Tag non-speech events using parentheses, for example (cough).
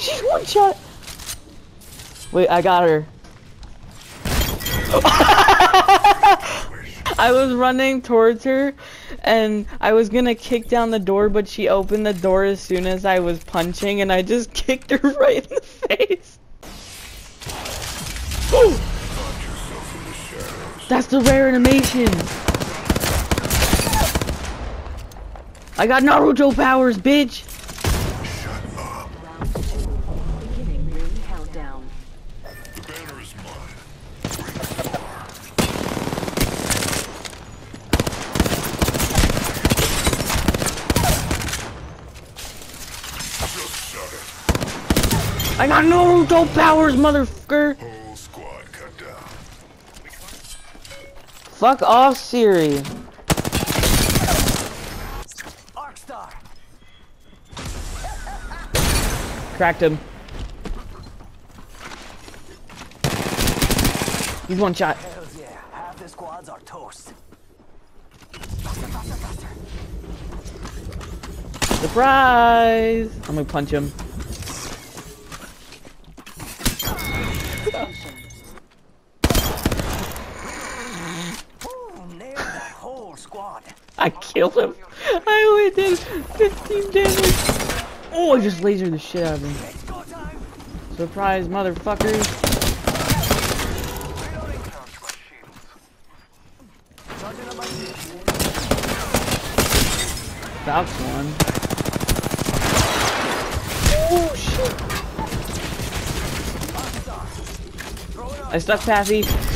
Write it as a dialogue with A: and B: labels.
A: She's one shot. Wait, I got her. (laughs) I was running towards her and I was gonna kick down the door, but she opened the door as soon as I was punching and I just (laughs) kicked her right in the face. That's the rare animation. I got Naruto powers, bitch. I got no Naruto powers, motherfucker.
B: Whole squad cut down.
A: Fuck off, Siri.
C: Arcstar.
A: Cracked him. He's one shot.
C: Hells yeah. Half the squads are toast.
A: Surprise! I'm gonna punch him. I killed him. I only did 15 damage. Oh, I just lasered the shit out of him. Surprise, motherfuckers. That's one. Oh, shit.
C: Throwing up.
A: I stuck Pappy.